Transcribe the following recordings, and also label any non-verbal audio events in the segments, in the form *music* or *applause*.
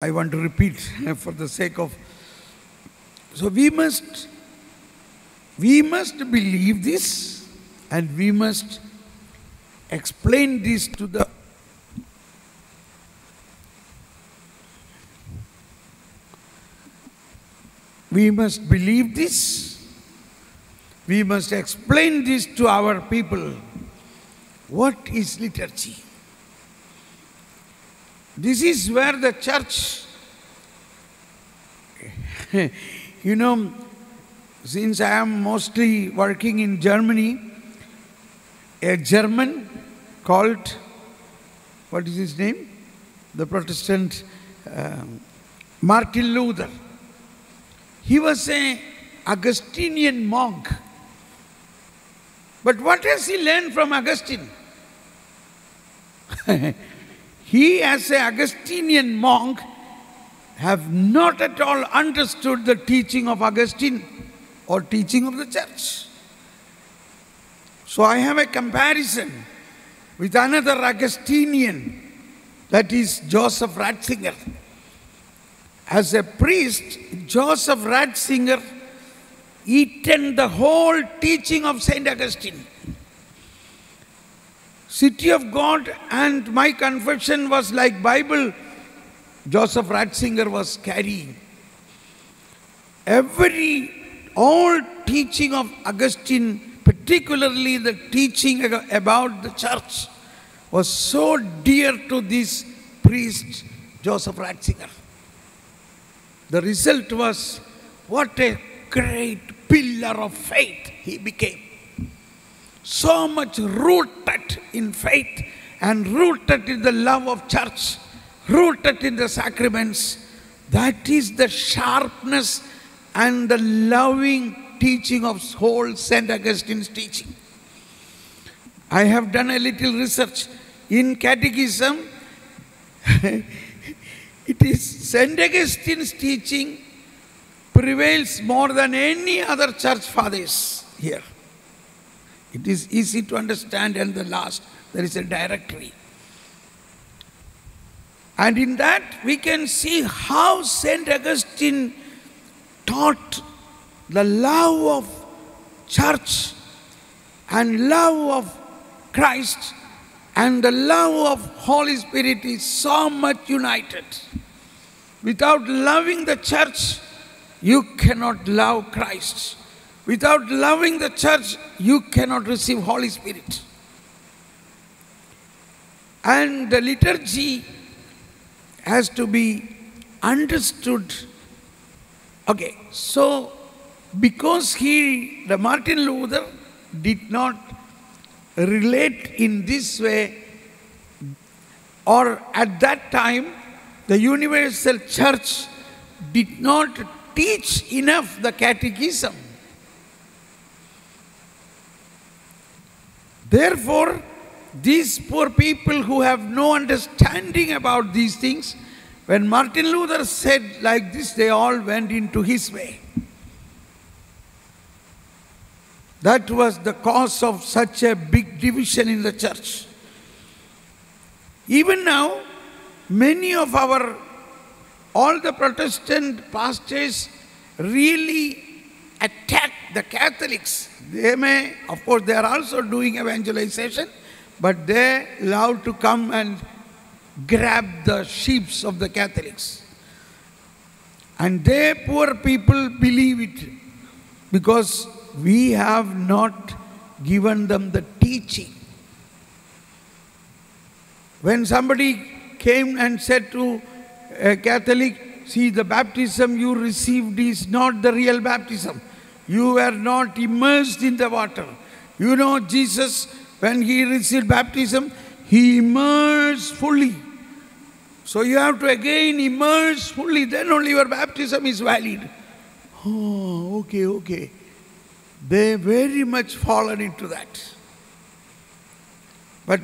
I want to repeat *laughs* for the sake of. So we must, we must believe this, and we must explain this to the We must believe this. We must explain this to our people. What is liturgy? This is where the church, *laughs* you know, since I am mostly working in Germany, a German called, what is his name? The Protestant um, Martin Luther. He was a Augustinian monk. But what has he learned from Augustine? *laughs* he, as an Augustinian monk, have not at all understood the teaching of Augustine or teaching of the church. So I have a comparison with another Augustinian, that is Joseph Ratzinger. As a priest, Joseph Ratzinger eaten the whole teaching of Saint Augustine. City of God and my confession was like Bible Joseph Ratzinger was carrying. Every, all teaching of Augustine, particularly the teaching about the church, was so dear to this priest, Joseph Ratzinger. The result was what a great pillar of faith he became. So much rooted in faith and rooted in the love of church, rooted in the sacraments. That is the sharpness and the loving teaching of whole St. Augustine's teaching. I have done a little research in catechism. *laughs* It is St. Augustine's teaching prevails more than any other church fathers here. It is easy to understand, and the last, there is a directory. And in that, we can see how St. Augustine taught the love of church and love of Christ and the love of Holy Spirit is so much united. Without loving the church, you cannot love Christ. Without loving the church, you cannot receive Holy Spirit. And the liturgy has to be understood. Okay, so because he, the Martin Luther, did not relate in this way, or at that time, the universal church did not teach enough the catechism. Therefore, these poor people who have no understanding about these things, when Martin Luther said like this, they all went into his way. That was the cause of such a big division in the church. Even now, many of our, all the Protestant pastors really attack the Catholics. They may, of course, they are also doing evangelization, but they love to come and grab the sheeps of the Catholics. And they, poor people, believe it because we have not given them the teaching. When somebody came and said to a Catholic, see the baptism you received is not the real baptism. You were not immersed in the water. You know Jesus, when he received baptism, he immersed fully. So you have to again immerse fully, then only your baptism is valid. Oh, okay, okay. They very much fallen into that. But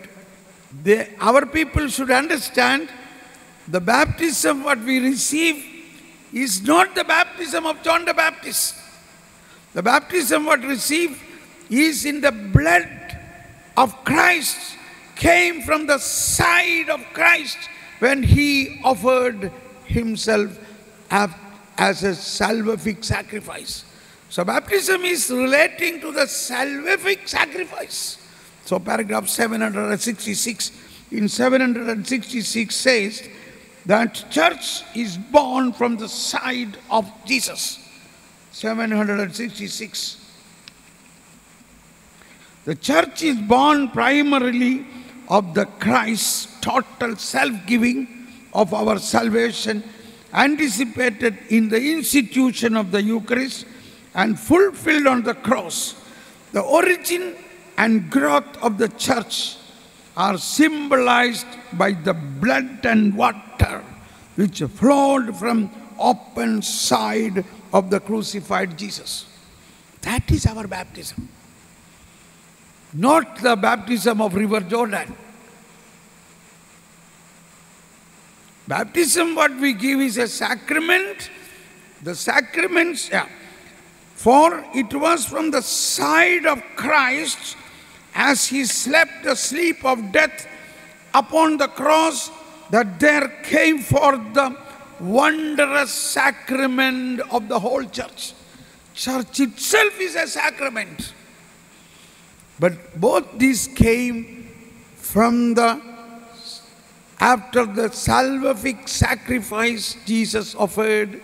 they, our people should understand the baptism what we receive is not the baptism of John the Baptist. The baptism what received is in the blood of Christ, came from the side of Christ when he offered himself as a salvific sacrifice. So baptism is relating to the salvific sacrifice. So paragraph 766 in 766 says that church is born from the side of Jesus. 766. The church is born primarily of the Christ's total self-giving of our salvation anticipated in the institution of the Eucharist and fulfilled on the cross. The origin and growth of the church are symbolized by the blood and water which flowed from open side of the crucified Jesus. That is our baptism. Not the baptism of River Jordan. Baptism, what we give is a sacrament. The sacraments, yeah. For it was from the side of Christ as he slept the sleep of death upon the cross that there came forth the wondrous sacrament of the whole church. Church itself is a sacrament. But both these came from the after the salvific sacrifice Jesus offered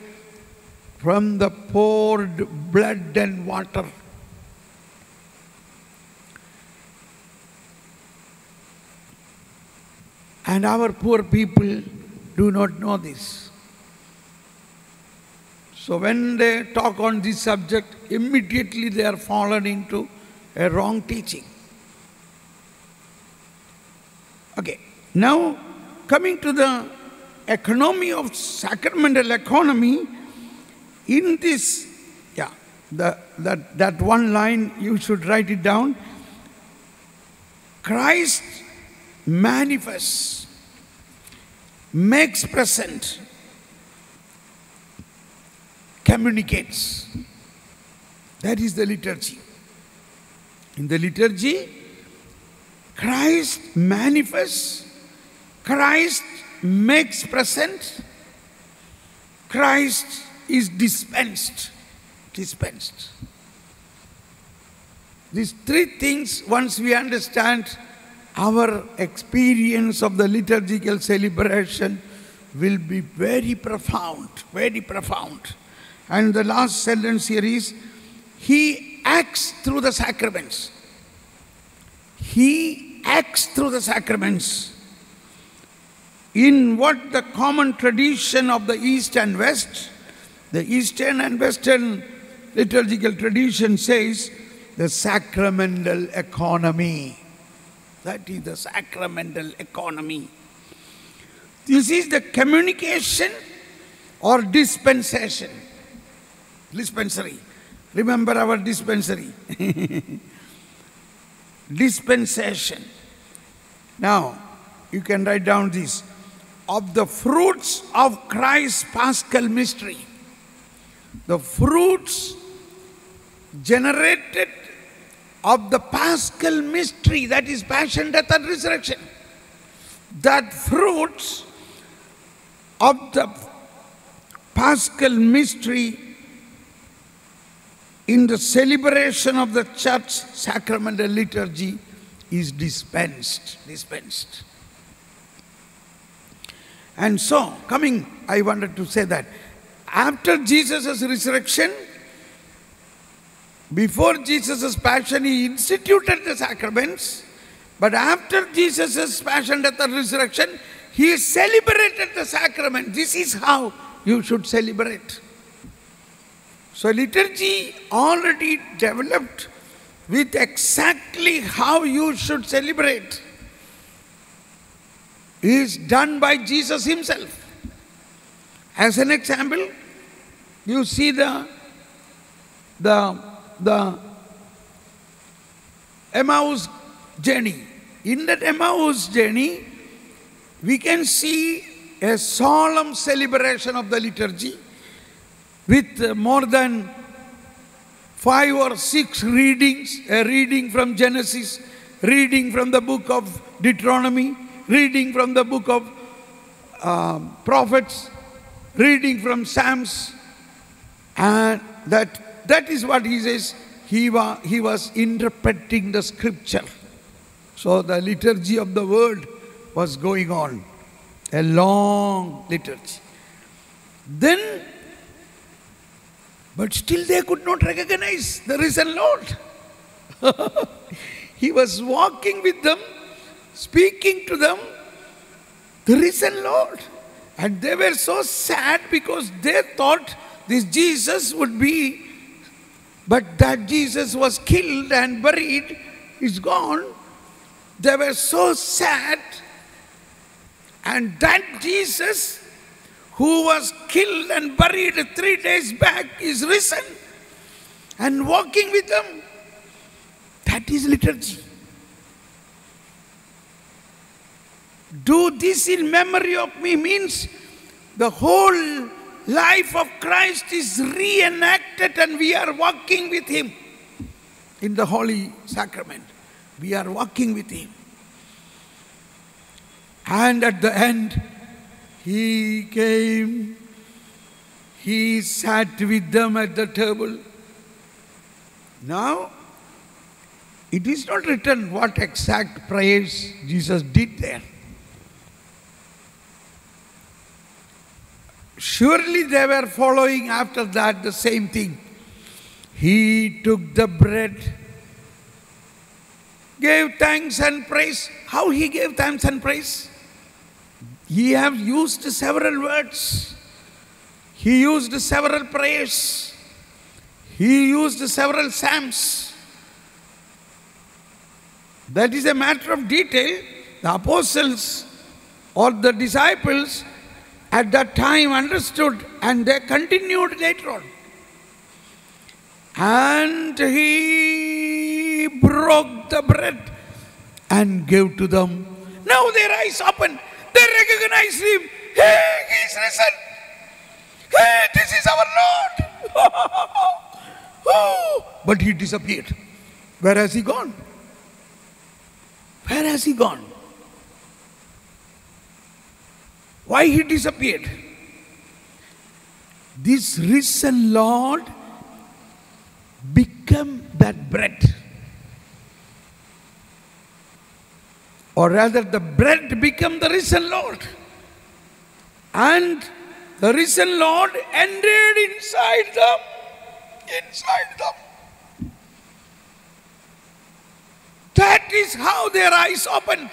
from the poured blood and water. And our poor people do not know this. So when they talk on this subject, immediately they are fallen into a wrong teaching. Okay, now coming to the economy of sacramental economy, in this, yeah, the, that, that one line you should write it down. Christ manifests, makes present, communicates. That is the liturgy. In the liturgy, Christ manifests, Christ makes present, Christ is dispensed. Dispensed. These three things, once we understand, our experience of the liturgical celebration will be very profound, very profound. And the last sentence here is He acts through the sacraments. He acts through the sacraments. In what the common tradition of the East and West, the Eastern and Western liturgical tradition says the sacramental economy. That is the sacramental economy. This is the communication or dispensation. Dispensary. Remember our dispensary. *laughs* dispensation. Now, you can write down this. Of the fruits of Christ's paschal mystery, the fruits generated of the paschal mystery, that is passion, death, and resurrection. That fruits of the paschal mystery in the celebration of the church sacramental liturgy is dispensed. Dispensed. And so, coming, I wanted to say that after Jesus' resurrection, before Jesus' passion, he instituted the sacraments, but after Jesus' passion, and resurrection, he celebrated the sacrament. This is how you should celebrate. So, liturgy already developed with exactly how you should celebrate is done by Jesus himself. As an example, you see the, the, the Emmaus journey. In that Emmaus journey, we can see a solemn celebration of the liturgy with more than five or six readings, a reading from Genesis, reading from the book of Deuteronomy, reading from the book of um, prophets, reading from Psalms, and that, that is what he says. He, wa, he was interpreting the scripture. So the liturgy of the word was going on, a long liturgy. Then, but still they could not recognize the risen Lord. *laughs* he was walking with them, speaking to them, the risen Lord. And they were so sad because they thought this Jesus would be, but that Jesus was killed and buried, is gone. They were so sad. And that Jesus, who was killed and buried three days back, is risen and walking with them. That is liturgy. Do this in memory of me means the whole life of Christ is reenacted and we are walking with Him in the Holy Sacrament. We are walking with Him. And at the end, He came, He sat with them at the table. Now, it is not written what exact prayers Jesus did there. Surely they were following after that the same thing. He took the bread, gave thanks and praise. How he gave thanks and praise? He have used several words. He used several prayers. He used several psalms. That is a matter of detail. The apostles or the disciples at that time understood and they continued later on. And he broke the bread and gave to them. Now their eyes open. They recognize him. Hey, he's risen. Hey, this is our Lord. *laughs* oh, but he disappeared. Where has he gone? Where has he gone? Why he disappeared? This risen Lord became that bread. Or rather, the bread became the risen Lord. And the risen Lord entered inside them. Inside them. That is how their eyes opened.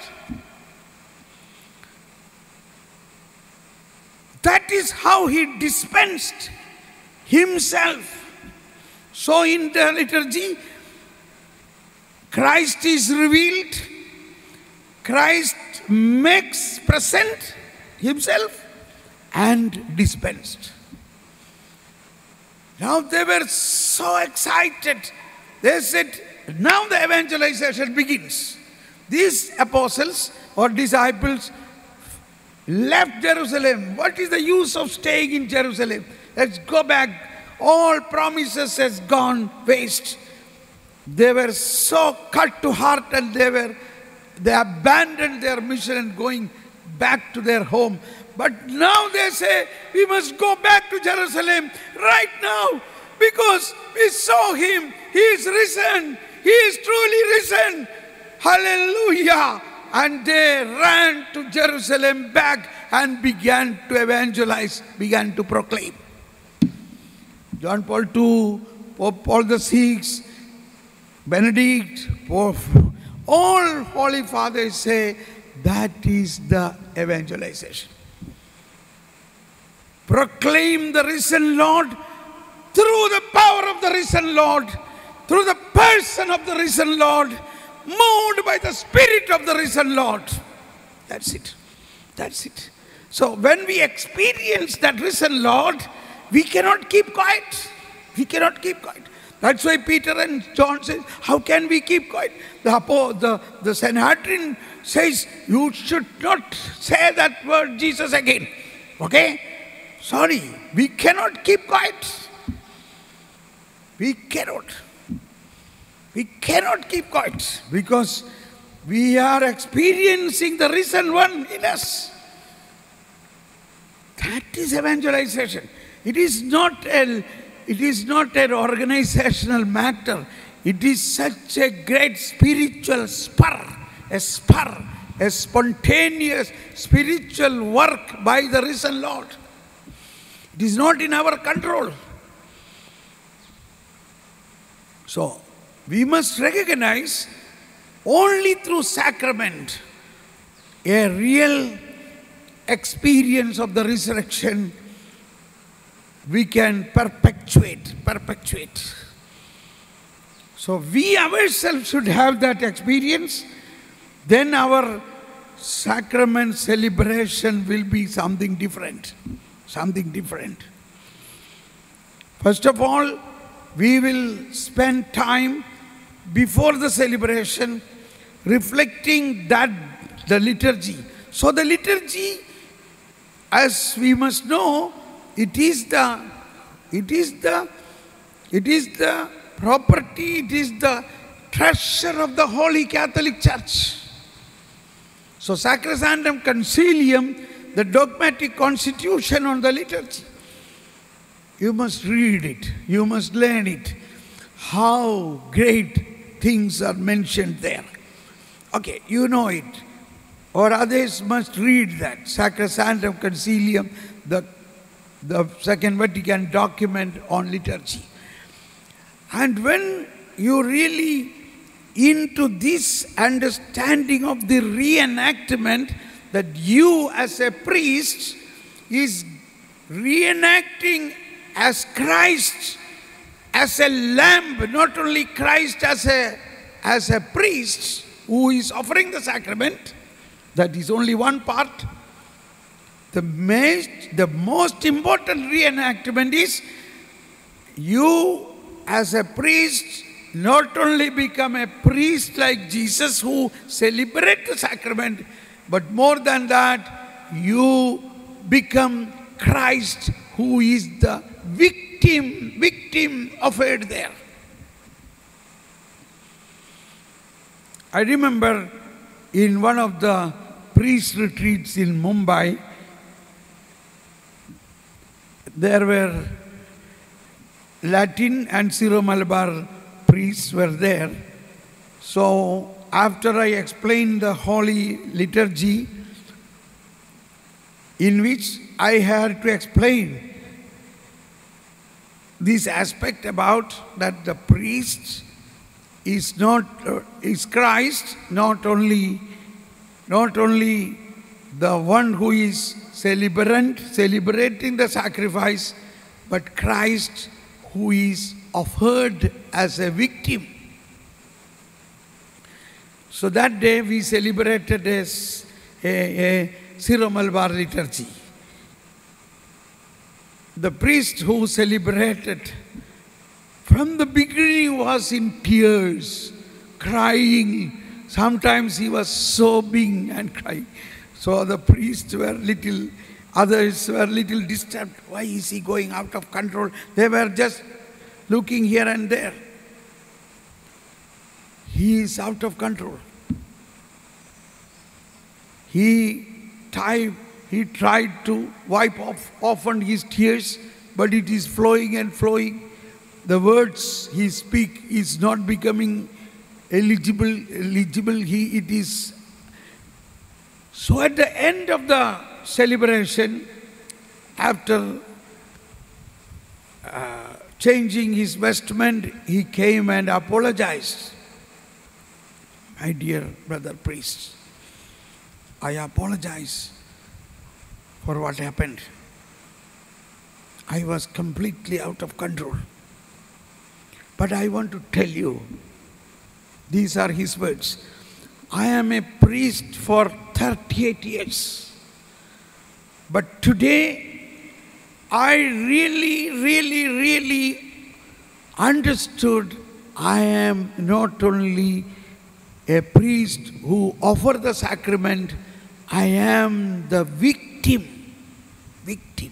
That is how he dispensed himself. So in the liturgy, Christ is revealed, Christ makes present himself and dispensed. Now they were so excited. They said, now the evangelization begins. These apostles or disciples left Jerusalem. What is the use of staying in Jerusalem? Let's go back. All promises has gone waste. They were so cut to heart and they were they abandoned their mission and going back to their home. But now they say we must go back to Jerusalem right now because we saw him. He is risen. He is truly risen. Hallelujah. And they ran to Jerusalem back and began to evangelize, began to proclaim. John Paul II, Pope Paul the Sixth, Benedict, Pope, all holy fathers say that is the evangelization. Proclaim the risen Lord through the power of the risen Lord, through the person of the risen Lord, moved by the Spirit of the risen Lord. That's it. That's it. So when we experience that risen Lord, we cannot keep quiet. We cannot keep quiet. That's why Peter and John says, how can we keep quiet? The, the, the Sanhedrin says, you should not say that word Jesus again. Okay? Sorry, we cannot keep quiet. We cannot. We cannot keep quiet because we are experiencing the risen one in us. That is evangelization. It is not a, it is not an organizational matter. It is such a great spiritual spur, a spur, a spontaneous spiritual work by the risen Lord. It is not in our control. So, we must recognize only through sacrament a real experience of the resurrection we can perpetuate, perpetuate. So we ourselves should have that experience. Then our sacrament celebration will be something different. Something different. First of all, we will spend time before the celebration reflecting that the liturgy. So the liturgy, as we must know, it is the it is the it is the property, it is the treasure of the Holy Catholic Church. So Sacrosanctum Concilium, the dogmatic constitution on the liturgy. You must read it, you must learn it. How great things are mentioned there. Okay, you know it. Or others must read that. Sacrosanctum Concilium, the, the Second Vatican document on liturgy. And when you really into this understanding of the reenactment that you as a priest is reenacting as Christ as a lamb, not only Christ as a as a priest who is offering the sacrament, that is only one part. The most, the most important reenactment is you as a priest not only become a priest like Jesus who celebrate the sacrament, but more than that, you become Christ who is the victim, victim offered there. I remember in one of the priest retreats in Mumbai, there were Latin and Syro-Malabar priests were there. So after I explained the holy liturgy, in which I had to explain this aspect about that the priest is not uh, is Christ not only not only the one who is celebrant celebrating the sacrifice but Christ who is offered as a victim so that day we celebrated as a, a Syro-Malabar liturgy the priest who celebrated from the beginning was in tears, crying. Sometimes he was sobbing and crying. So the priests were little, others were little disturbed. Why is he going out of control? They were just looking here and there. He is out of control. He tried, he tried to wipe off often his tears, but it is flowing and flowing. The words he speak is not becoming eligible, eligible. He, it is. So at the end of the celebration, after uh, changing his vestment, he came and apologized. My dear brother priest, I apologize for what happened. I was completely out of control. But I want to tell you, these are his words. I am a priest for 38 years. But today, I really, really, really understood I am not only a priest who offer the sacrament, I am the victim. Victim.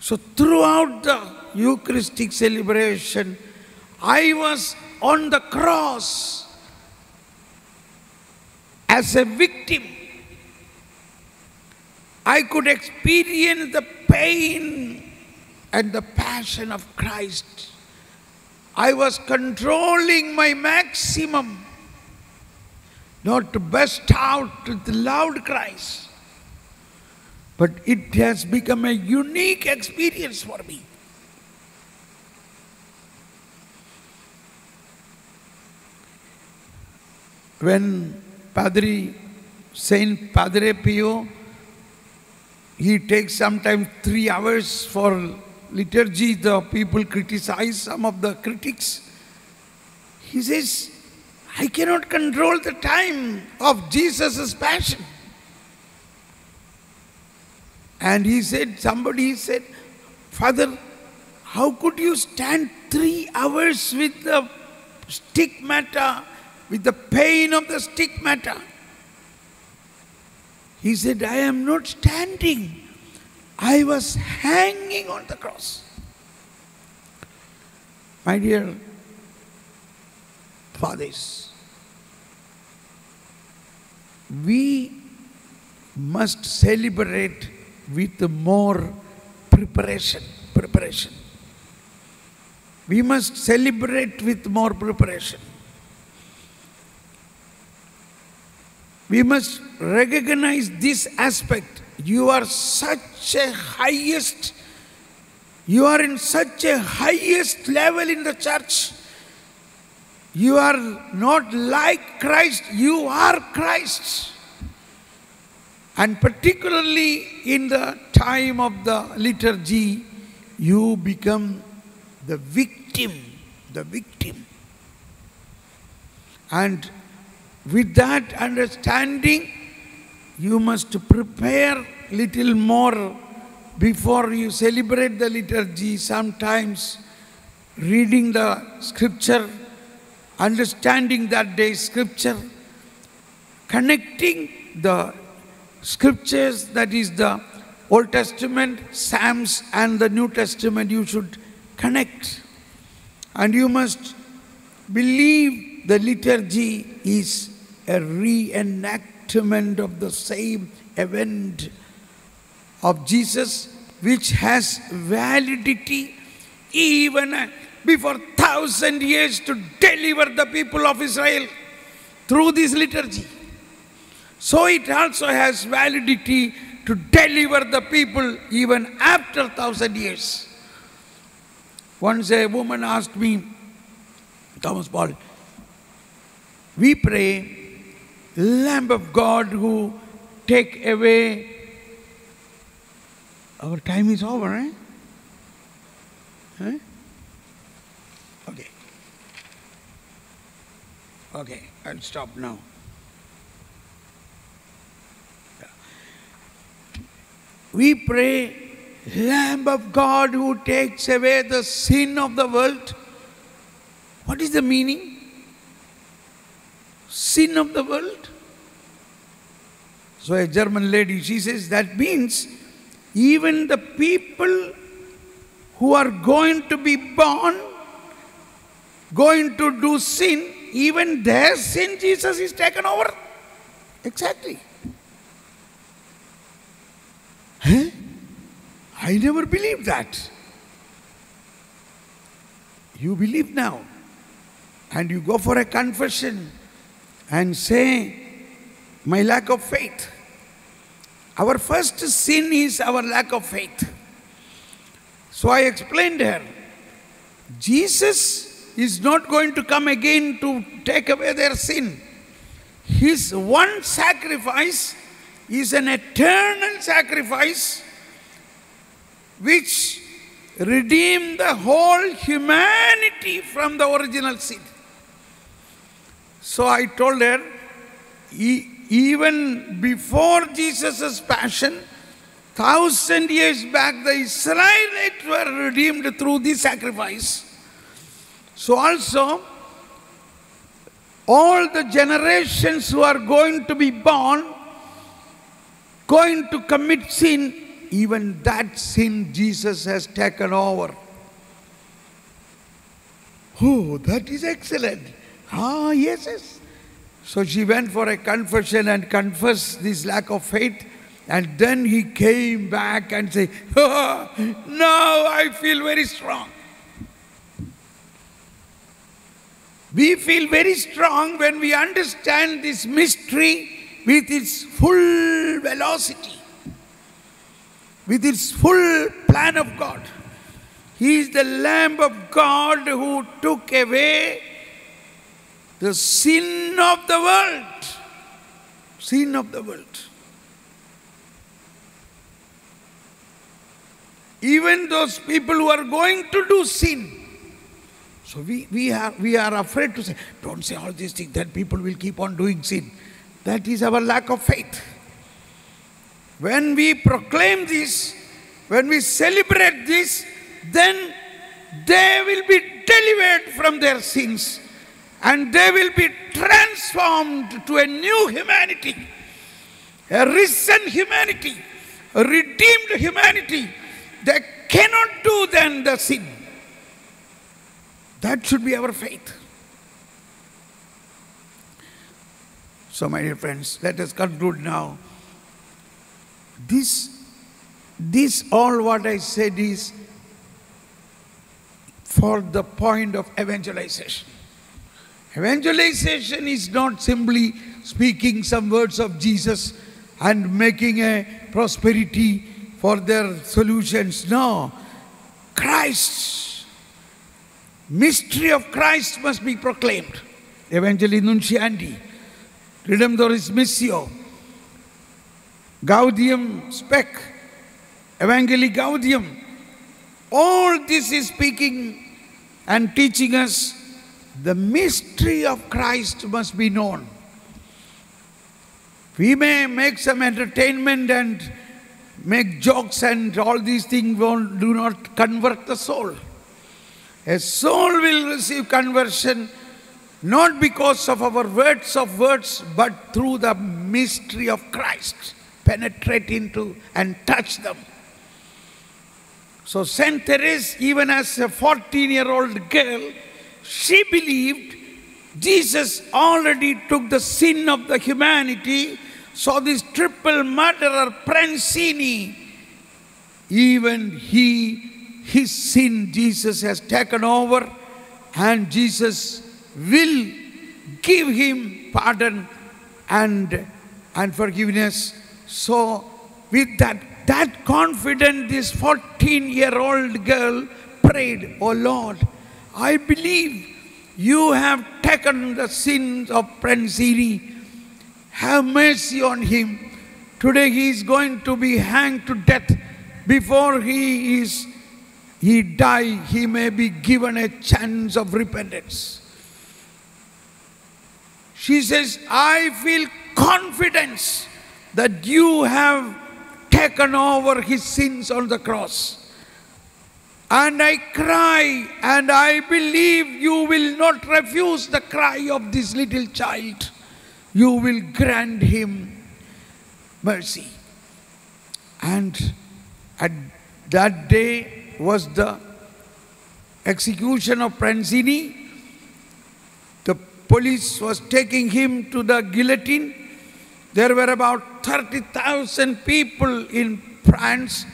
So throughout the Eucharistic celebration, I was on the cross as a victim. I could experience the pain and the passion of Christ. I was controlling my maximum not to burst out with loud cries. But it has become a unique experience for me. When Padre, Saint Padre Pio, he takes sometimes three hours for liturgy, the people criticize some of the critics. He says, I cannot control the time of Jesus' passion. And he said, somebody said, Father, how could you stand three hours with the stigmata, with the pain of the stigmata? He said, I am not standing. I was hanging on the cross. My dear fathers, we must celebrate with more preparation. Preparation. We must celebrate with more preparation. We must recognize this aspect. You are such a highest, you are in such a highest level in the church. You are not like Christ, you are Christ. And particularly in the time of the liturgy, you become the victim, the victim. And with that understanding, you must prepare little more before you celebrate the liturgy. Sometimes reading the scripture, understanding that day's scripture, connecting the scriptures, that is the Old Testament, Psalms, and the New Testament, you should connect. And you must believe the liturgy is a reenactment of the same event of Jesus, which has validity even before thousand years to deliver the people of Israel through this liturgy. So it also has validity to deliver the people even after thousand years. Once a woman asked me, Thomas Paul, we pray, Lamb of God who take away. Our time is over, eh? eh? Okay. Okay, I'll stop now. We pray, Lamb of God who takes away the sin of the world. What is the meaning? Sin of the world. So a German lady, she says that means even the people who are going to be born, going to do sin, even their sin Jesus is taken over. Exactly. Huh? I never believed that. You believe now. And you go for a confession and say, My lack of faith. Our first sin is our lack of faith. So I explained her Jesus is not going to come again to take away their sin. His one sacrifice is an eternal sacrifice which redeemed the whole humanity from the original sin. So I told her, even before Jesus' passion, thousand years back, the Israelites were redeemed through this sacrifice. So also, all the generations who are going to be born going to commit sin, even that sin Jesus has taken over. Oh, that is excellent. Ah, yes, yes. So she went for a confession and confessed this lack of faith. And then he came back and said, oh, *laughs* Now I feel very strong. We feel very strong when we understand this mystery with its full velocity, with its full plan of God. He is the Lamb of God who took away the sin of the world. Sin of the world. Even those people who are going to do sin. So we, we, are, we are afraid to say, don't say all these things, that people will keep on doing sin. That is our lack of faith. When we proclaim this, when we celebrate this, then they will be delivered from their sins and they will be transformed to a new humanity, a risen humanity, a redeemed humanity. They cannot do then the sin. That should be our faith. So, my dear friends, let us conclude now. This, this all what I said is for the point of evangelization. Evangelization is not simply speaking some words of Jesus and making a prosperity for their solutions. No. Christ, mystery of Christ must be proclaimed. Evangelii Nuntiandi, Redemptoris Missio, Gaudium Spes, Evangelii Gaudium. All this is speaking and teaching us the mystery of Christ must be known. We may make some entertainment and make jokes and all these things won't, do not convert the soul. A soul will receive conversion not because of our words of words, but through the mystery of Christ. Penetrate into and touch them. So Saint Therese, even as a 14 year old girl, she believed Jesus already took the sin of the humanity. So this triple murderer, Pranzini, even he, his sin, Jesus has taken over, and Jesus will give him pardon and, and forgiveness. So, with that, that confidence, this 14 year old girl prayed, Oh Lord, I believe you have taken the sins of Pranzini. Have mercy on him. Today he is going to be hanged to death. Before he is he die, he may be given a chance of repentance. She says, I feel confidence that you have taken over his sins on the cross. And I cry, and I believe you will not refuse the cry of this little child. You will grant him mercy. And at that day was the execution of Pranzini. The police was taking him to the guillotine. There were about 30,000 people in France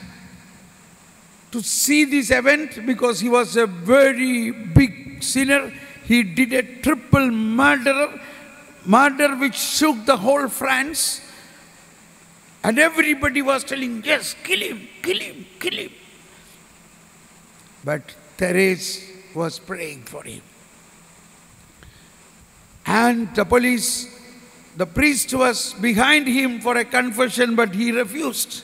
to see this event because he was a very big sinner. He did a triple murder, murder which shook the whole France. And everybody was telling, yes, kill him, kill him, kill him. But Therese was praying for him. And the police, the priest was behind him for a confession, but he refused.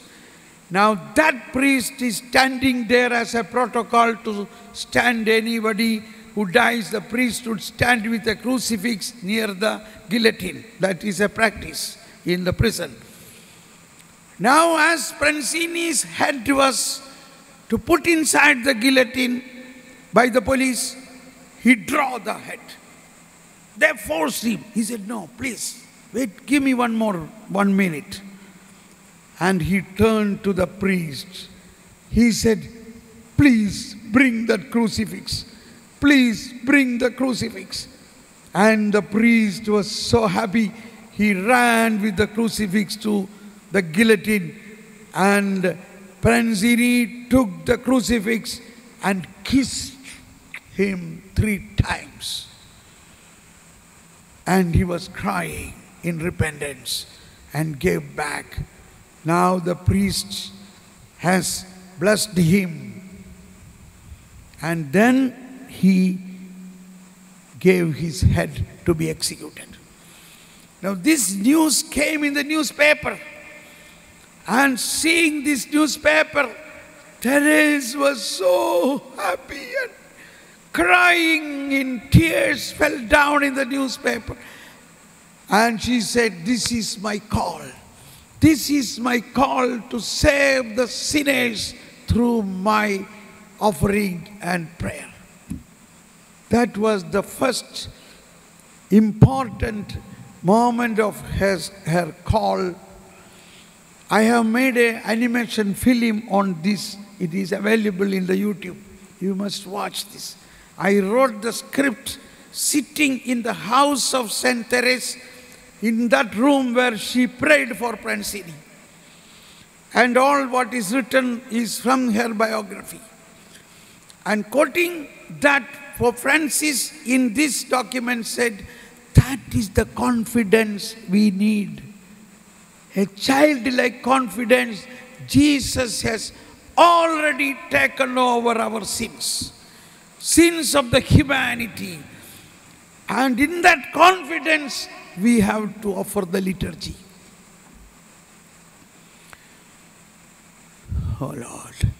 Now that priest is standing there as a protocol to stand anybody who dies, the priest would stand with a crucifix near the guillotine. That is a practice in the prison. Now as Pranzini's head was to put inside the guillotine by the police, he draw the head. They forced him. He said, no, please, wait, give me one more, one minute. And he turned to the priest. He said, Please bring that crucifix. Please bring the crucifix. And the priest was so happy. He ran with the crucifix to the guillotine And Pranzini took the crucifix and kissed him three times. And he was crying in repentance and gave back. Now the priest has blessed him. And then he gave his head to be executed. Now, this news came in the newspaper. And seeing this newspaper, Therese was so happy and crying in tears, fell down in the newspaper. And she said, This is my call. This is my call to save the sinners through my offering and prayer. That was the first important moment of his, her call. I have made an animation film on this. It is available in the YouTube. You must watch this. I wrote the script sitting in the house of Saint Therese in that room where she prayed for Pranzini. And all what is written is from her biography. And quoting that Pope Francis in this document said, that is the confidence we need. A childlike confidence. Jesus has already taken over our sins, sins of the humanity. And in that confidence, we have to offer the liturgy. Oh Lord.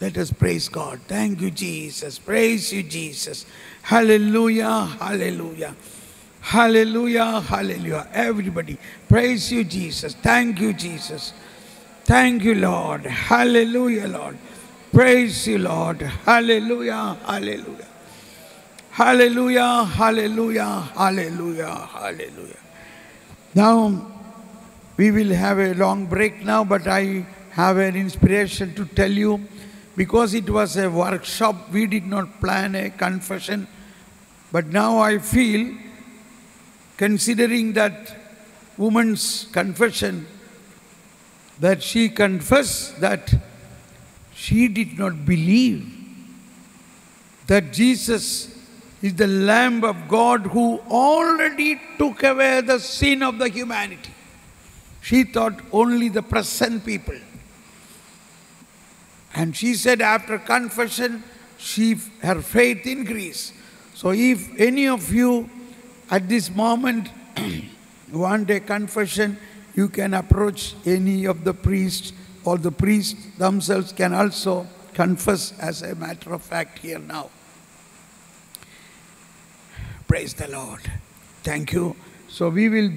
Let us praise God. Thank you, Jesus. Praise you, Jesus. Hallelujah. Hallelujah. Hallelujah. Hallelujah. Everybody, praise you, Jesus. Thank you, Jesus. Thank you, Lord. Hallelujah, Lord. Praise you, Lord. Hallelujah. Hallelujah. Hallelujah. Hallelujah. Hallelujah. Hallelujah. Now, we will have a long break now, but I have an inspiration to tell you because it was a workshop, we did not plan a confession. But now I feel, considering that woman's confession, that she confessed that she did not believe that Jesus is the Lamb of God who already took away the sin of the humanity. She thought only the present people. And she said after confession, she, her faith increased. So if any of you at this moment *clears throat* want a confession, you can approach any of the priests or the priests themselves can also confess as a matter of fact here now. Praise the Lord. Thank you. So we will